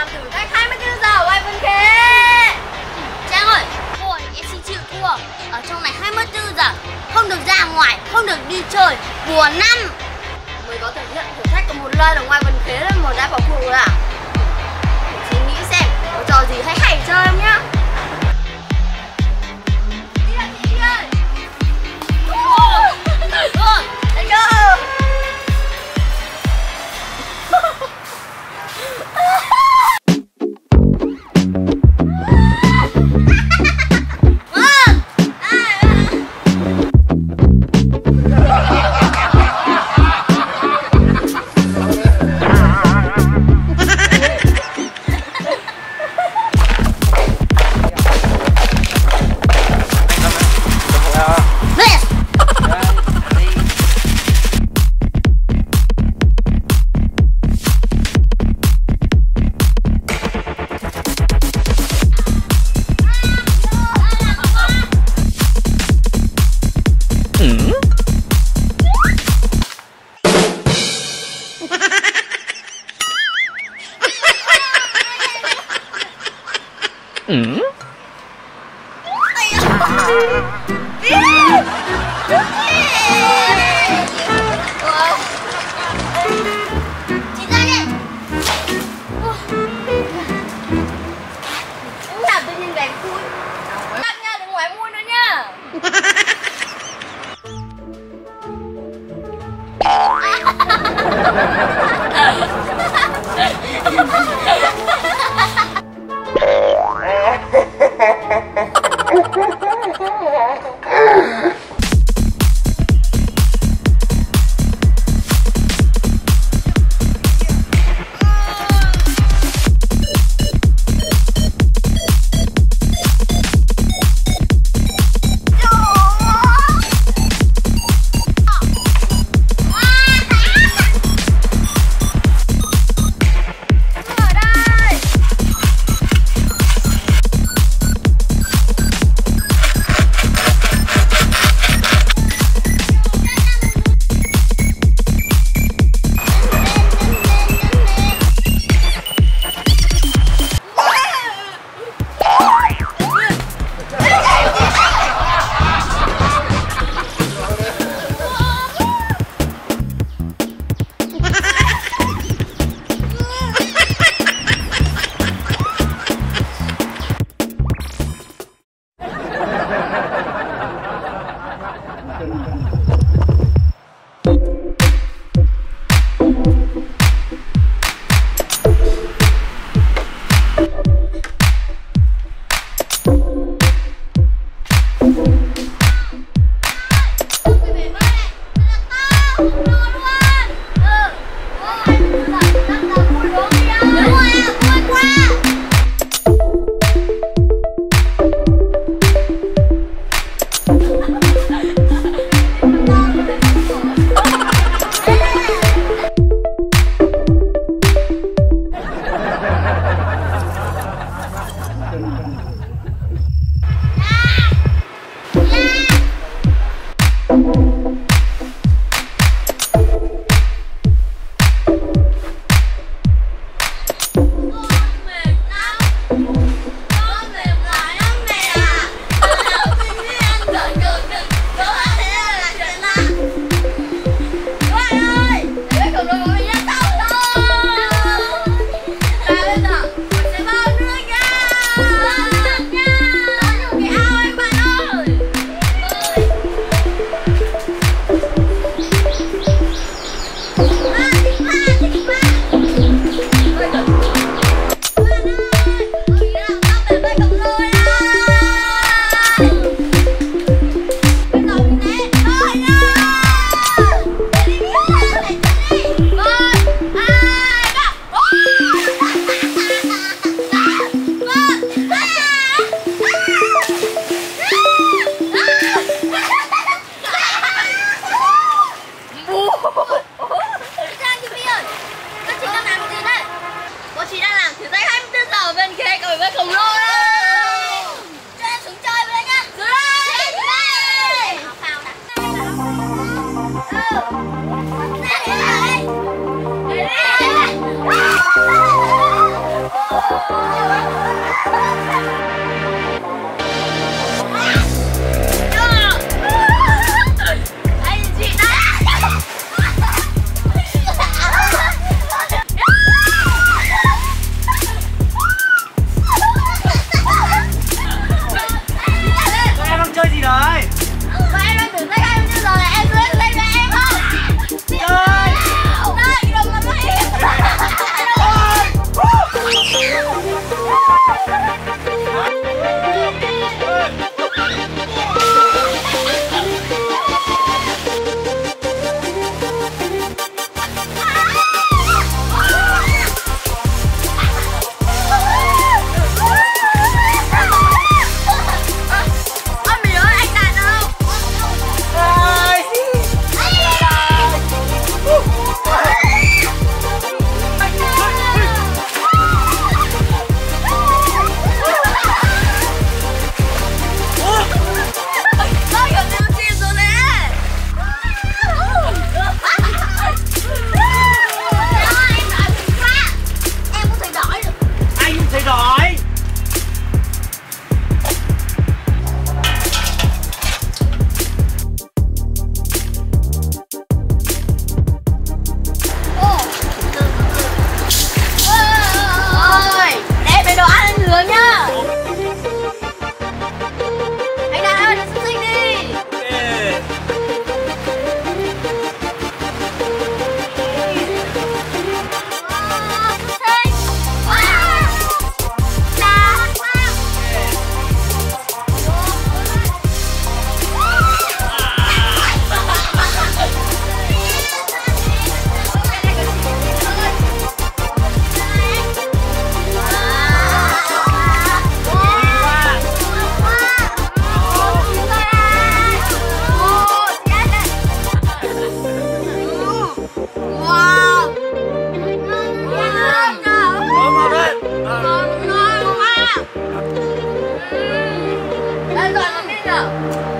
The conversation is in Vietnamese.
làm thử thách 24 giờ của anh Vân Khế Trang ơi, Thôi em xin chịu thua. Ở trong này 24 giờ Không được ra ngoài, không được đi chơi. Buồn năm Mới có thể nhận thử thách của một lần ở ngoài Vân Khế là một đã bỏ cuộc rồi à? うん？Oh, my God. 是啊